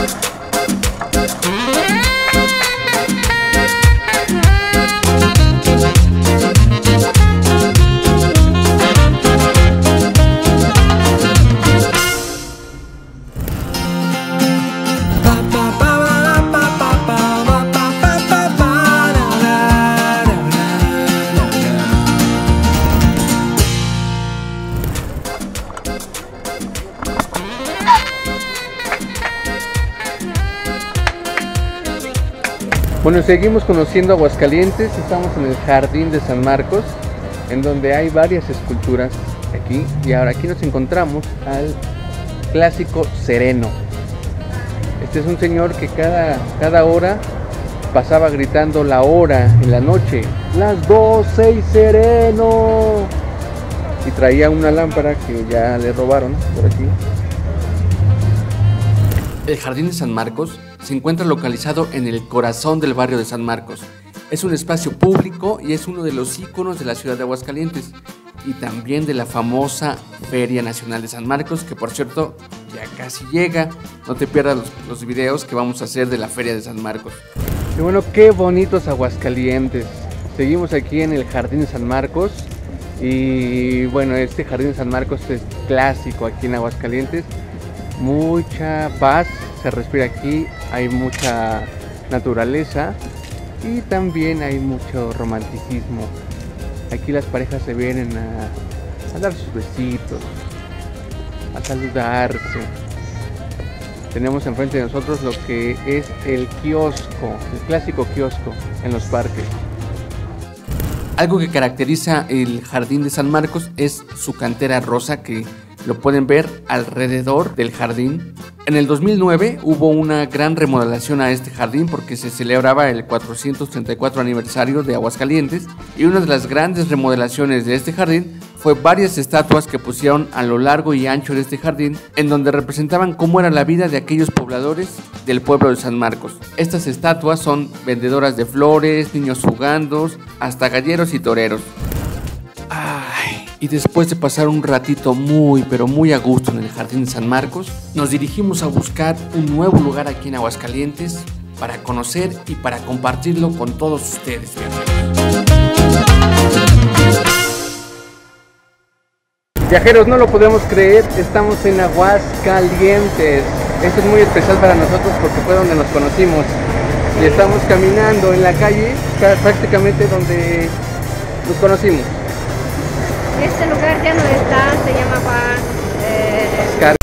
Mm-hmm. Bueno, seguimos conociendo Aguascalientes, estamos en el Jardín de San Marcos, en donde hay varias esculturas aquí, y ahora aquí nos encontramos al clásico Sereno. Este es un señor que cada, cada hora pasaba gritando la hora en la noche, las 12 y Sereno, y traía una lámpara que ya le robaron por aquí. El Jardín de San Marcos se encuentra localizado en el corazón del barrio de San Marcos. Es un espacio público y es uno de los íconos de la ciudad de Aguascalientes y también de la famosa Feria Nacional de San Marcos, que por cierto ya casi llega. No te pierdas los, los videos que vamos a hacer de la Feria de San Marcos. Y bueno, qué bonitos Aguascalientes. Seguimos aquí en el Jardín San Marcos. Y bueno, este Jardín San Marcos es clásico aquí en Aguascalientes. Mucha paz se respira aquí, hay mucha naturaleza y también hay mucho romanticismo. Aquí las parejas se vienen a, dar sus besitos, a saludarse. Tenemos enfrente de nosotros lo que es el kiosco, el clásico kiosco en los parques. Algo que caracteriza el Jardín de San Marcos es su cantera rosa que lo pueden ver alrededor del jardín. En el 2009 hubo una gran remodelación a este jardín porque se celebraba el 434 aniversario de Aguascalientes y una de las grandes remodelaciones de este jardín fue varias estatuas que pusieron a lo largo y ancho de este jardín en donde representaban cómo era la vida de aquellos pobladores del pueblo de San Marcos. Estas estatuas son vendedoras de flores, niños jugando, hasta galleros y toreros. Y después de pasar un ratito muy pero muy a gusto en el Jardín de San Marcos, nos dirigimos a buscar un nuevo lugar aquí en Aguascalientes para conocer y para compartirlo con todos ustedes. Viajeros, no lo podemos creer, estamos en Aguascalientes. Esto es muy especial para nosotros porque fue donde nos conocimos. Y estamos caminando en la calle, prácticamente donde nos conocimos. Este lugar ya no está, se llamaba... Eh,